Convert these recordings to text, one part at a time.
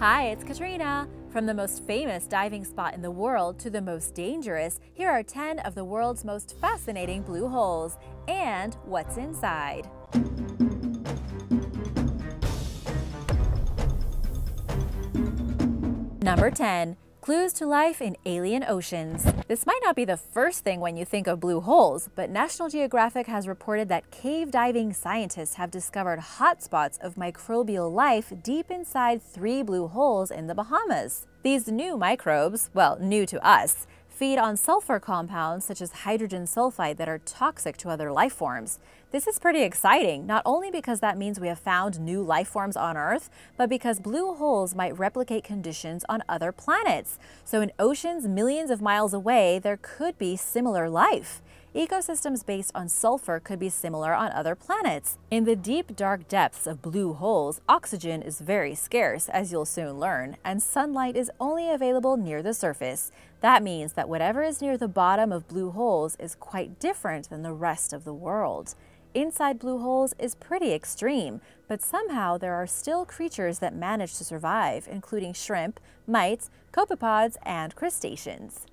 Hi, it's Katrina. From the most famous diving spot in the world to the most dangerous, here are 10 of the world's most fascinating blue holes and what's inside. Number 10. Clues to life in alien oceans. This might not be the first thing when you think of blue holes, but National Geographic has reported that cave diving scientists have discovered hotspots of microbial life deep inside three blue holes in the Bahamas. These new microbes, well, new to us, feed on sulfur compounds such as hydrogen sulfide that are toxic to other life forms. This is pretty exciting, not only because that means we have found new life forms on Earth, but because blue holes might replicate conditions on other planets. So in oceans millions of miles away, there could be similar life. Ecosystems based on sulfur could be similar on other planets. In the deep, dark depths of blue holes, oxygen is very scarce, as you'll soon learn, and sunlight is only available near the surface. That means that whatever is near the bottom of blue holes is quite different than the rest of the world. Inside blue holes is pretty extreme, but somehow there are still creatures that manage to survive, including shrimp, mites, copepods, and crustaceans.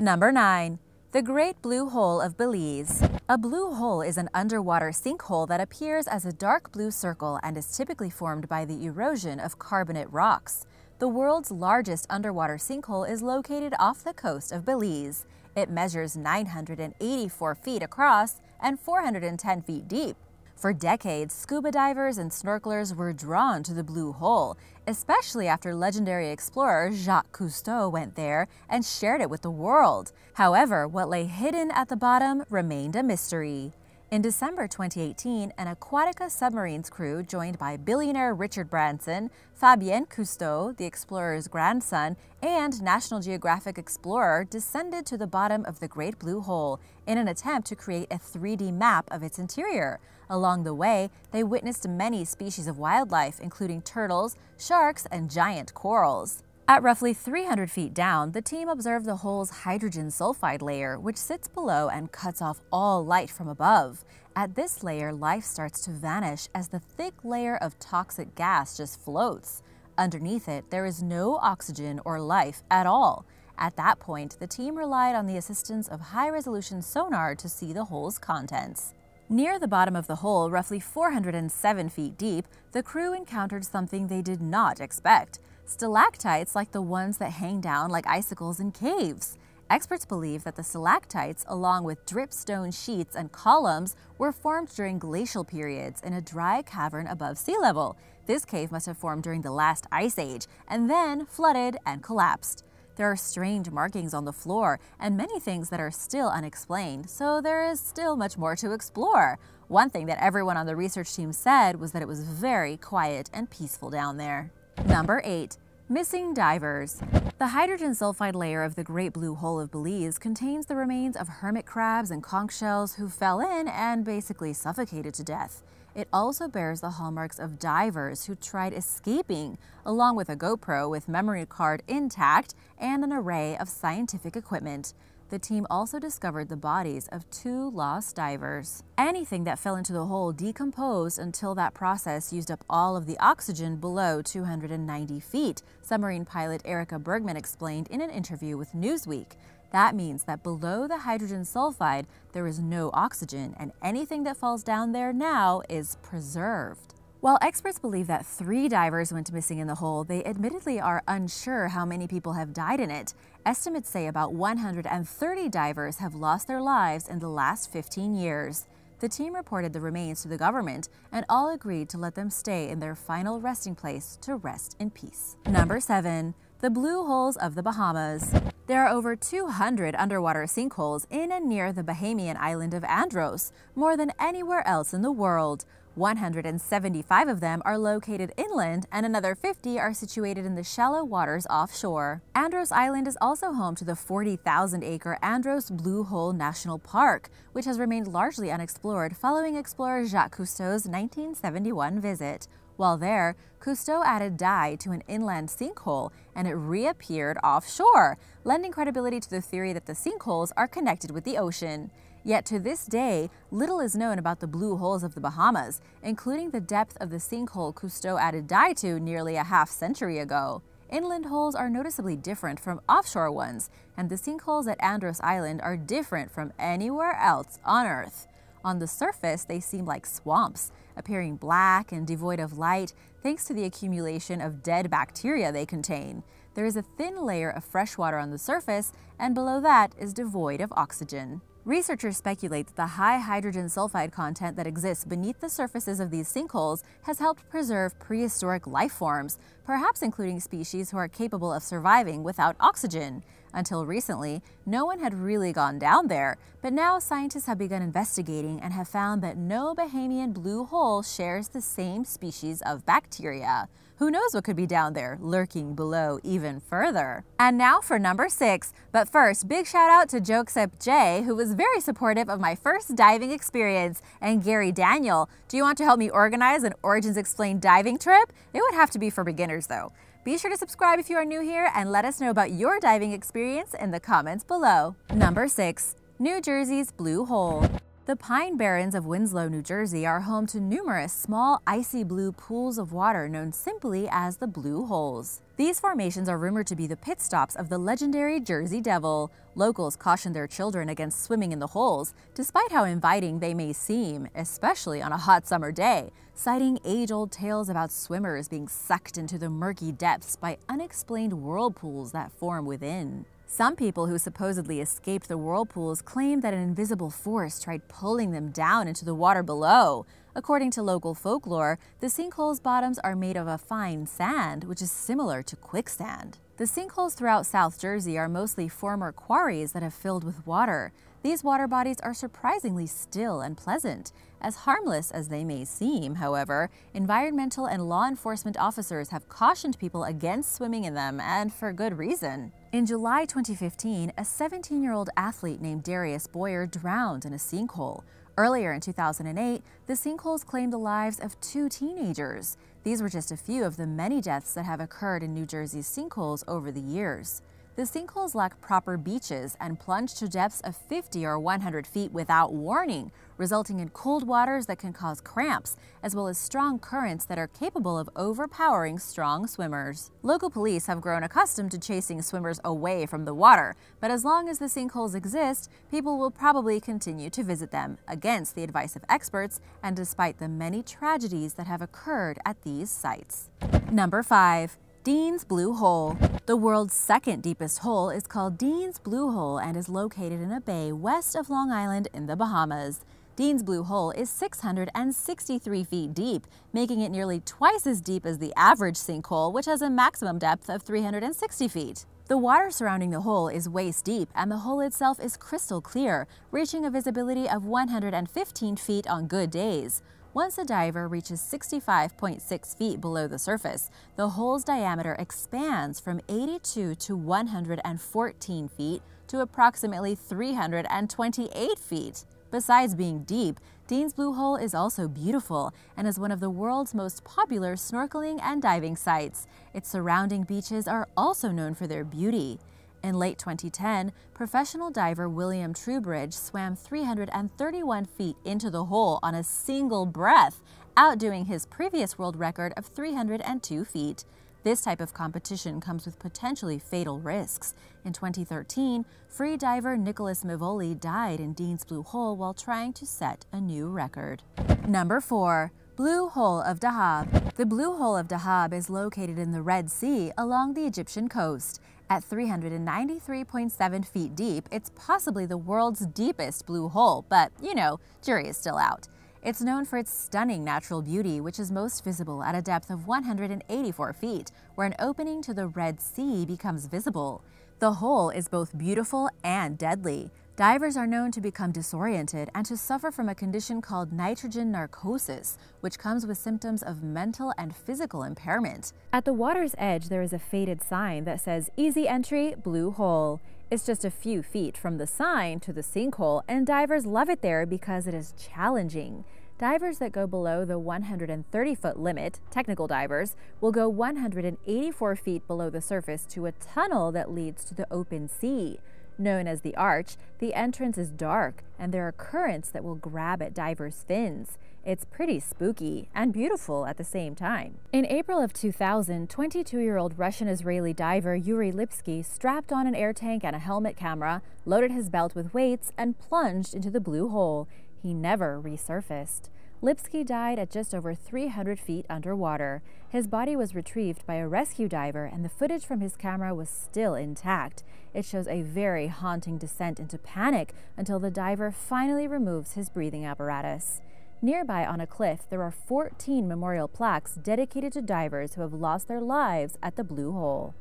Number 9. The Great Blue Hole of Belize. A blue hole is an underwater sinkhole that appears as a dark blue circle and is typically formed by the erosion of carbonate rocks. The world's largest underwater sinkhole is located off the coast of Belize. It measures 984 feet across and 410 feet deep. For decades, scuba divers and snorkelers were drawn to the Blue Hole, especially after legendary explorer Jacques Cousteau went there and shared it with the world. However, what lay hidden at the bottom remained a mystery. In December 2018, an Aquatica submarines crew joined by billionaire Richard Branson, Fabien Cousteau, the explorer's grandson, and National Geographic explorer descended to the bottom of the Great Blue Hole in an attempt to create a 3D map of its interior. Along the way, they witnessed many species of wildlife, including turtles, sharks, and giant corals. At roughly 300 feet down, the team observed the hole's hydrogen sulfide layer, which sits below and cuts off all light from above. At this layer, life starts to vanish as the thick layer of toxic gas just floats. Underneath it, there is no oxygen or life at all. At that point, the team relied on the assistance of high-resolution sonar to see the hole's contents. Near the bottom of the hole, roughly 407 feet deep, the crew encountered something they did not expect stalactites like the ones that hang down like icicles in caves. Experts believe that the stalactites, along with dripstone sheets and columns, were formed during glacial periods in a dry cavern above sea level. This cave must have formed during the last ice age and then flooded and collapsed. There are strange markings on the floor and many things that are still unexplained, so there is still much more to explore. One thing that everyone on the research team said was that it was very quiet and peaceful down there. Number 8. Missing divers. The hydrogen sulfide layer of the Great Blue Hole of Belize contains the remains of hermit crabs and conch shells who fell in and basically suffocated to death. It also bears the hallmarks of divers who tried escaping, along with a GoPro with memory card intact and an array of scientific equipment. The team also discovered the bodies of two lost divers. Anything that fell into the hole decomposed until that process used up all of the oxygen below 290 feet, submarine pilot Erika Bergman explained in an interview with Newsweek. That means that below the hydrogen sulfide, there is no oxygen, and anything that falls down there now is preserved. While experts believe that three divers went missing in the hole, they admittedly are unsure how many people have died in it. Estimates say about 130 divers have lost their lives in the last 15 years. The team reported the remains to the government and all agreed to let them stay in their final resting place to rest in peace. Number 7. The Blue Holes of the Bahamas. There are over 200 underwater sinkholes in and near the Bahamian island of Andros, more than anywhere else in the world. 175 of them are located inland and another 50 are situated in the shallow waters offshore. Andros Island is also home to the 40,000-acre Andros Blue Hole National Park, which has remained largely unexplored following explorer Jacques Cousteau's 1971 visit. While there, Cousteau added dye to an inland sinkhole and it reappeared offshore, lending credibility to the theory that the sinkholes are connected with the ocean. Yet to this day, little is known about the blue holes of the Bahamas, including the depth of the sinkhole Cousteau added dye to nearly a half century ago. Inland holes are noticeably different from offshore ones, and the sinkholes at Andros Island are different from anywhere else on Earth. On the surface, they seem like swamps, appearing black and devoid of light thanks to the accumulation of dead bacteria they contain. There is a thin layer of fresh water on the surface, and below that is devoid of oxygen. Researchers speculate that the high hydrogen sulfide content that exists beneath the surfaces of these sinkholes has helped preserve prehistoric life forms, perhaps including species who are capable of surviving without oxygen. Until recently, no one had really gone down there, but now scientists have begun investigating and have found that no Bahamian blue hole shares the same species of bacteria. Who knows what could be down there, lurking below even further? And now for number six. But first, big shout out to Joseph J, who was very supportive of my first diving experience, and Gary Daniel. Do you want to help me organize an Origins Explained diving trip? It would have to be for beginners though. Be sure to subscribe if you are new here and let us know about your diving experience in the comments below. Number 6. New Jersey's Blue Hole the Pine Barrens of Winslow, New Jersey are home to numerous small icy blue pools of water known simply as the Blue Holes. These formations are rumored to be the pit stops of the legendary Jersey Devil. Locals caution their children against swimming in the holes, despite how inviting they may seem, especially on a hot summer day, citing age-old tales about swimmers being sucked into the murky depths by unexplained whirlpools that form within. Some people who supposedly escaped the whirlpools claim that an invisible force tried pulling them down into the water below. According to local folklore, the sinkhole's bottoms are made of a fine sand, which is similar to quicksand. The sinkholes throughout South Jersey are mostly former quarries that have filled with water. These water bodies are surprisingly still and pleasant. As harmless as they may seem, however, environmental and law enforcement officers have cautioned people against swimming in them, and for good reason. In July 2015, a 17-year-old athlete named Darius Boyer drowned in a sinkhole. Earlier in 2008, the sinkholes claimed the lives of two teenagers. These were just a few of the many deaths that have occurred in New Jersey's sinkholes over the years. The sinkholes lack proper beaches and plunge to depths of 50 or 100 feet without warning, resulting in cold waters that can cause cramps, as well as strong currents that are capable of overpowering strong swimmers. Local police have grown accustomed to chasing swimmers away from the water, but as long as the sinkholes exist, people will probably continue to visit them, against the advice of experts and despite the many tragedies that have occurred at these sites. Number 5. Dean's Blue Hole. The world's second deepest hole is called Dean's Blue Hole and is located in a bay west of Long Island in the Bahamas. Dean's Blue Hole is 663 feet deep, making it nearly twice as deep as the average sinkhole, which has a maximum depth of 360 feet. The water surrounding the hole is waist deep, and the hole itself is crystal clear, reaching a visibility of 115 feet on good days. Once a diver reaches 65.6 feet below the surface, the hole's diameter expands from 82 to 114 feet to approximately 328 feet. Besides being deep, Dean's Blue Hole is also beautiful and is one of the world's most popular snorkeling and diving sites. Its surrounding beaches are also known for their beauty. In late 2010, professional diver William Trubridge swam 331 feet into the hole on a single breath, outdoing his previous world record of 302 feet. This type of competition comes with potentially fatal risks. In 2013, free diver Nicholas Mevoli died in Dean's Blue Hole while trying to set a new record. Number 4. Blue Hole of Dahab. The Blue Hole of Dahab is located in the Red Sea along the Egyptian coast. At 393.7 feet deep, it's possibly the world's deepest blue hole, but, you know, jury is still out. It's known for its stunning natural beauty, which is most visible at a depth of 184 feet, where an opening to the Red Sea becomes visible. The hole is both beautiful and deadly. Divers are known to become disoriented and to suffer from a condition called nitrogen narcosis, which comes with symptoms of mental and physical impairment. At the water's edge, there is a faded sign that says Easy Entry, Blue Hole. It's just a few feet from the sign to the sinkhole, and divers love it there because it is challenging. Divers that go below the 130 foot limit, technical divers, will go 184 feet below the surface to a tunnel that leads to the open sea. Known as the Arch, the entrance is dark and there are currents that will grab at divers' fins. It's pretty spooky and beautiful at the same time. In April of 2000, 22-year-old Russian-Israeli diver Yuri Lipsky strapped on an air tank and a helmet camera, loaded his belt with weights, and plunged into the blue hole. He never resurfaced. Lipsky died at just over 300 feet underwater. His body was retrieved by a rescue diver, and the footage from his camera was still intact. It shows a very haunting descent into panic until the diver finally removes his breathing apparatus. Nearby on a cliff, there are 14 memorial plaques dedicated to divers who have lost their lives at the Blue Hole.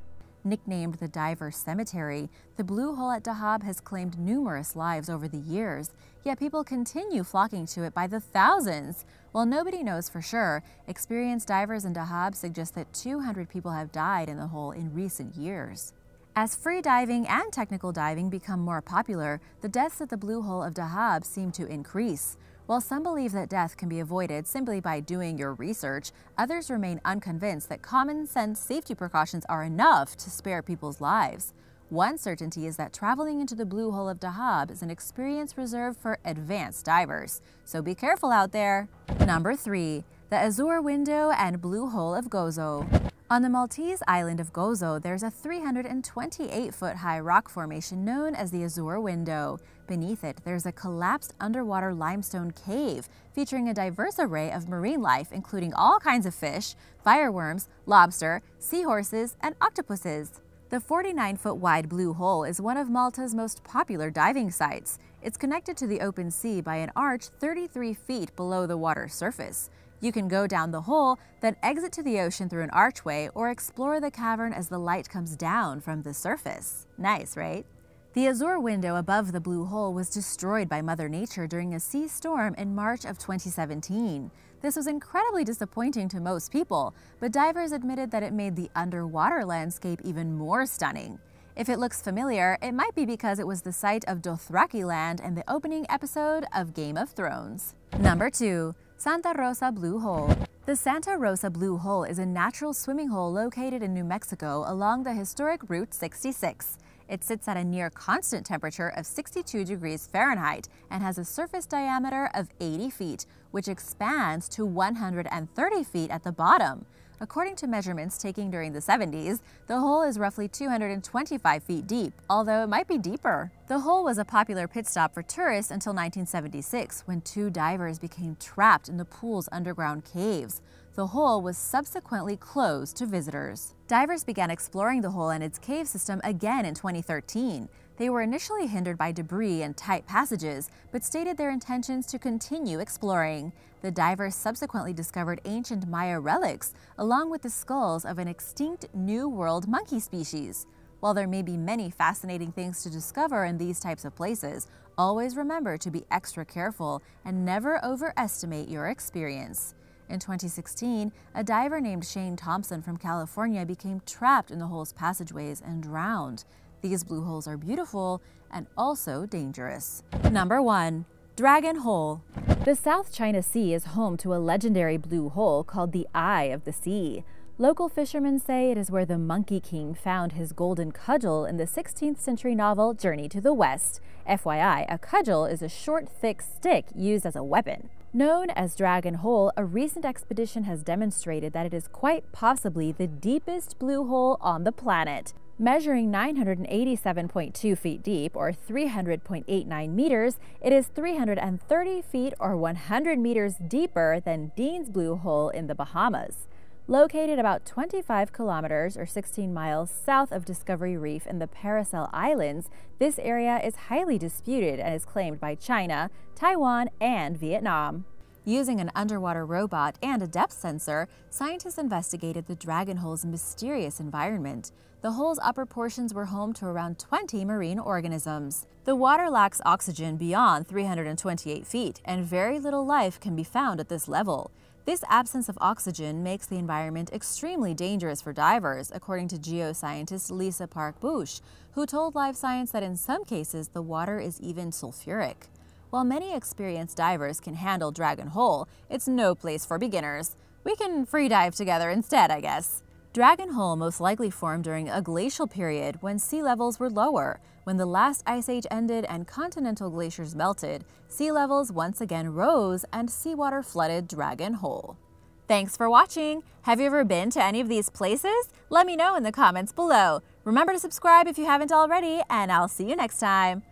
Nicknamed the Diver Cemetery, the Blue Hole at Dahab has claimed numerous lives over the years, yet people continue flocking to it by the thousands. While nobody knows for sure, experienced divers in Dahab suggest that 200 people have died in the hole in recent years. As free diving and technical diving become more popular, the deaths at the Blue Hole of Dahab seem to increase. While some believe that death can be avoided simply by doing your research, others remain unconvinced that common sense safety precautions are enough to spare people's lives. One certainty is that traveling into the blue hole of Dahab is an experience reserved for advanced divers. So be careful out there. Number 3. The Azure Window and Blue Hole of Gozo. On the Maltese island of Gozo, there's a 328-foot high rock formation known as the Azure Window. Beneath it, there's a collapsed underwater limestone cave featuring a diverse array of marine life, including all kinds of fish, fireworms, lobster, seahorses, and octopuses. The 49-foot wide Blue Hole is one of Malta's most popular diving sites. It's connected to the open sea by an arch 33 feet below the water's surface. You can go down the hole, then exit to the ocean through an archway or explore the cavern as the light comes down from the surface. Nice, right? The Azure window above the blue hole was destroyed by Mother Nature during a sea storm in March of 2017. This was incredibly disappointing to most people, but divers admitted that it made the underwater landscape even more stunning. If it looks familiar, it might be because it was the site of Dothraki land in the opening episode of Game of Thrones. Number 2. Santa Rosa Blue Hole. The Santa Rosa Blue Hole is a natural swimming hole located in New Mexico along the historic Route 66. It sits at a near constant temperature of 62 degrees Fahrenheit and has a surface diameter of 80 feet, which expands to 130 feet at the bottom. According to measurements taken during the 70s, the hole is roughly 225 feet deep, although it might be deeper. The hole was a popular pit stop for tourists until 1976, when two divers became trapped in the pool's underground caves. The hole was subsequently closed to visitors. Divers began exploring the hole and its cave system again in 2013. They were initially hindered by debris and tight passages, but stated their intentions to continue exploring. The divers subsequently discovered ancient Maya relics, along with the skulls of an extinct New World monkey species. While there may be many fascinating things to discover in these types of places, always remember to be extra careful and never overestimate your experience. In 2016, a diver named Shane Thompson from California became trapped in the hole's passageways and drowned. These blue holes are beautiful and also dangerous. Number 1. Dragon Hole The South China Sea is home to a legendary blue hole called the Eye of the Sea. Local fishermen say it is where the Monkey King found his golden cudgel in the 16th century novel Journey to the West. FYI, a cudgel is a short, thick stick used as a weapon. Known as Dragon Hole, a recent expedition has demonstrated that it is quite possibly the deepest blue hole on the planet. Measuring 987.2 feet deep, or 300.89 meters, it is 330 feet or 100 meters deeper than Dean's Blue Hole in the Bahamas. Located about 25 kilometers or 16 miles south of Discovery Reef in the Paracel Islands, this area is highly disputed and is claimed by China, Taiwan, and Vietnam. Using an underwater robot and a depth sensor, scientists investigated the dragon hole's mysterious environment. The hole's upper portions were home to around 20 marine organisms. The water lacks oxygen beyond 328 feet, and very little life can be found at this level. This absence of oxygen makes the environment extremely dangerous for divers, according to geoscientist Lisa Park Boush, who told Live Science that in some cases the water is even sulfuric. While many experienced divers can handle Dragon Hole, it's no place for beginners. We can free dive together instead, I guess. Dragon Hole most likely formed during a glacial period when sea levels were lower. When the last ice age ended and continental glaciers melted, sea levels once again rose and seawater flooded Dragon Hole. Thanks for watching! Have you ever been to any of these places? Let me know in the comments below. Remember to subscribe if you haven't already, and I'll see you next time.